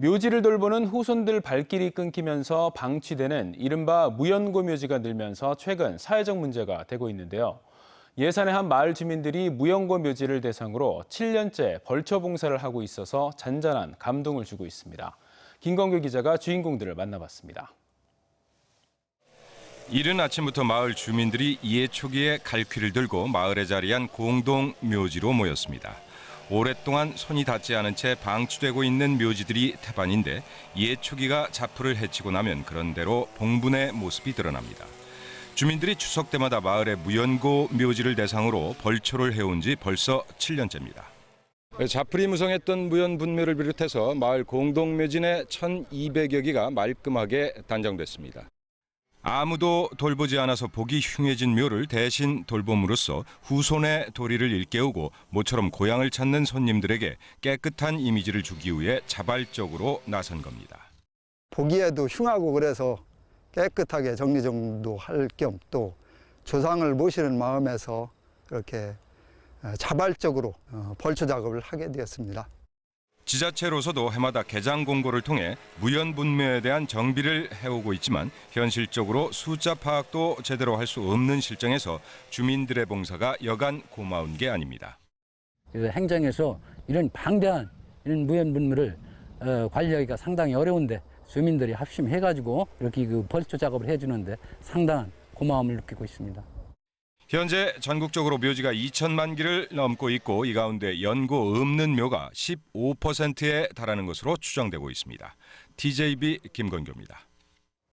묘지를 돌보는 후손들 발길이 끊기면서 방치되는 이른바 무연고 묘지가 늘면서 최근 사회적 문제가 되고 있는데요. 예산의 한 마을 주민들이 무연고 묘지를 대상으로 7년째 벌초 봉사를 하고 있어서 잔잔한 감동을 주고 있습니다. 김건규 기자가 주인공들을 만나봤습니다. 이른 아침부터 마을 주민들이 이해 초기에 갈퀴를 들고 마을에 자리한 공동 묘지로 모였습니다. 오랫동안 손이 닿지 않은 채 방치되고 있는 묘지들이 태반인데 이해 초기가 자풀을 헤치고 나면 그런 대로 봉분의 모습이 드러납니다. 주민들이 추석 때마다 마을의 무연고 묘지를 대상으로 벌초를 해온 지 벌써 7년째입니다. 자풀이 무성했던 무연분묘를 비롯해서 마을 공동묘지 내 1,200여 개가 말끔하게 단정됐습니다. 아무도 돌보지 않아서 보기 흉해진 묘를 대신 돌봄으로써 후손의 도리를 일깨우고 모처럼 고향을 찾는 손님들에게 깨끗한 이미지를 주기 위해 자발적으로 나선 겁니다. 보기에도 흉하고 그래서 깨끗하게 정리정도 할 겸 또 조상을 모시는 마음에서 이렇게 자발적으로 어, 벌초 작업을 하게 되었습니다. 지자체로서도 해마다 개장 공고를 통해 무연분묘에 대한 정비를 해오고 있지만 현실적으로 숫자 파악도 제대로 할 수 없는 실정에서 주민들의 봉사가 여간 고마운 게 아닙니다. 그래서 행정에서 이런 방대한 이런 무연분무를 어, 관리하기가 상당히 어려운데 주민들이 합심해가지고 이렇게 그 벌초 작업을 해주는데 상당한 고마움을 느끼고 있습니다. 현재 전국적으로 묘지가 2천만 기를 넘고 있고 이 가운데 연고 없는 묘가 15%에 달하는 것으로 추정되고 있습니다. TJB 김건규입니다.